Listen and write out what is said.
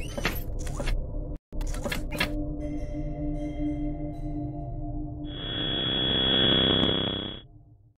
Thank you.